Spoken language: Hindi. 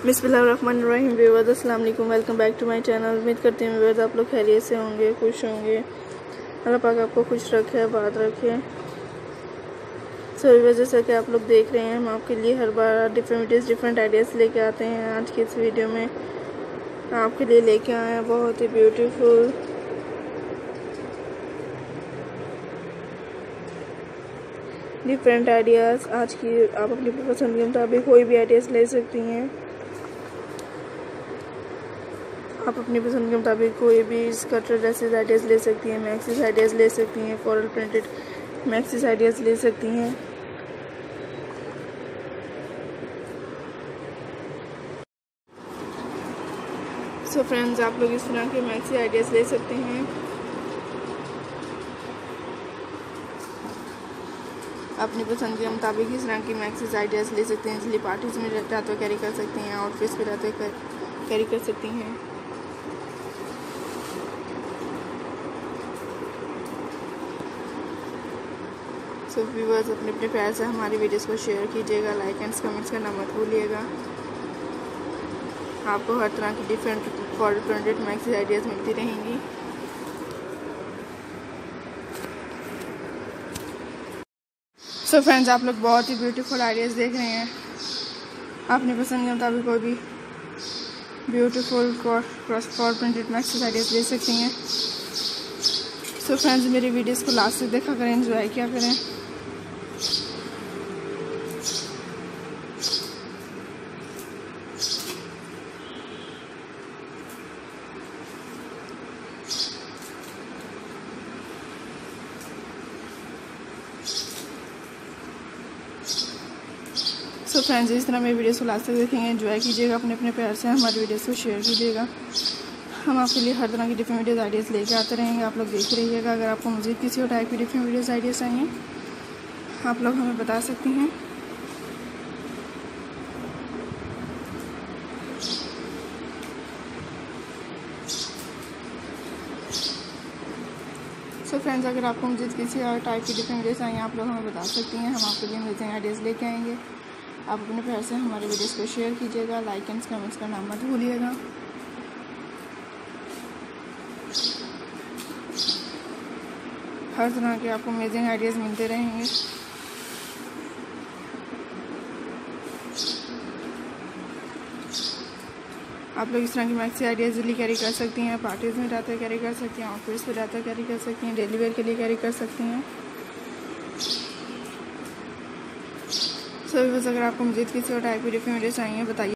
बिस्मिल्लाहिर्रहमानिर्रहीम व्यूवर्स अस्सलाम वालेकुम welcome back to my channel. उम्मीद करती हूँ व्यूवर्स आप लोग खैरियत से होंगे, खुश होंगे। अल्लाह पाक आपको खुश रखे बात रखे। सो व्यूवर्स जैसा कि आप लोग देख रहे हैं, हम आपके लिए हर बार डिफरेंट वीडियोस डिफरेंट आइडियाज़ लेके आते हैं आज की इस वीडियो में। आपके लिए लेके आए हैं, बहुत ही ब्यूटीफुल डिफरेंट आइडियाज़ आज की आप अपनी पसंद के मुताबिक कोई भी आइडियाज़ ले सकती हैं। आप अपनी पसंद के मुताबिक कोई भी स्कर्टर ड्रेसेस आइडियाज़ ले सकती हैं मैक्सिस आइडियाज़ ले सकती हैं कॉरल प्रिंटेड मैक्सिस आइडियाज़ ले सकती हैं। सो फ्रेंड्स आप लोग इस तरह के मैक्सी आइडियाज़ ले सकते हैं। अपनी पसंद के मुताबिक इस तरह की मैक्सिस आइडियाज़ ले सकते हैं, इसलिए पार्टीज़ में रहते तो कैरी कर सकती हैं आउटफिट्स पे रहते कैरी कर सकती हैं। सो व्यूवर्स अपने अपने प्यार से हमारी वीडियोस को शेयर कीजिएगा लाइक एंड कमेंट्स करना मत भूलिएगा। आपको हर तरह की different for printed maxis ideas मिलती रहेंगी। सो so फ्रेंड्स आप लोग बहुत ही ब्यूटीफुल आइडियाज़ देख रहे हैं। अपनी पसंद के मुताबिक कोई भी beautiful cross for printed maxis ideas ले सकती हैं। सो so फ्रेंड्स मेरी वीडियोस को लास्ट तक देखा करें एंजॉय किया करें। सो फ्रेंड्स इस तरह मेरी वीडियोस को लास्ट तक देखेंगे. एंजॉय कीजिएगा, अपने अपने प्यार से हमारी वीडियोस को शेयर कीजिएगा. हम आपके लिए हर तरह की डिफरेंट वीडियोस आइडियाज़ लेके आते रहेंगे. आप लोग देख रहिएगा. अगर आपको मजीद किसी और टाइप की डिफरेंट वीडियोज़ आइडियाज़ चाहिए, आप लोग हमें बता सकती हैं. सो so फ्रेंड्स अगर आपको मजीद किसी और टाइप की डिफरेंट वीडियोस चाहिए, आप लोग हमें बता सकती हैं. हम आपके लिए अमेजिंग आइडियाज़ लेके आएँगे. आप अपने प्यार से हमारे वीडियोस को शेयर कीजिएगा लाइक एंड कमेंट्स करना मत भूलिएगा। हर तरह के आपको अमेजिंग आइडियाज़ मिलते रहेंगे। आप लोग इस तरह की मैक्सी आइडियाज़ इजली कैरी कर सकती हैं पार्टीज़ में जाते कैरी कर सकती हैं ऑफ़िस में जाते कैरी कर सकती हैं डेली वेयर के लिए कैरी कर सकती हैं। सो बस अगर आपको मजीद किसी और टाइप की डिफरेंट चाहिए बताइए।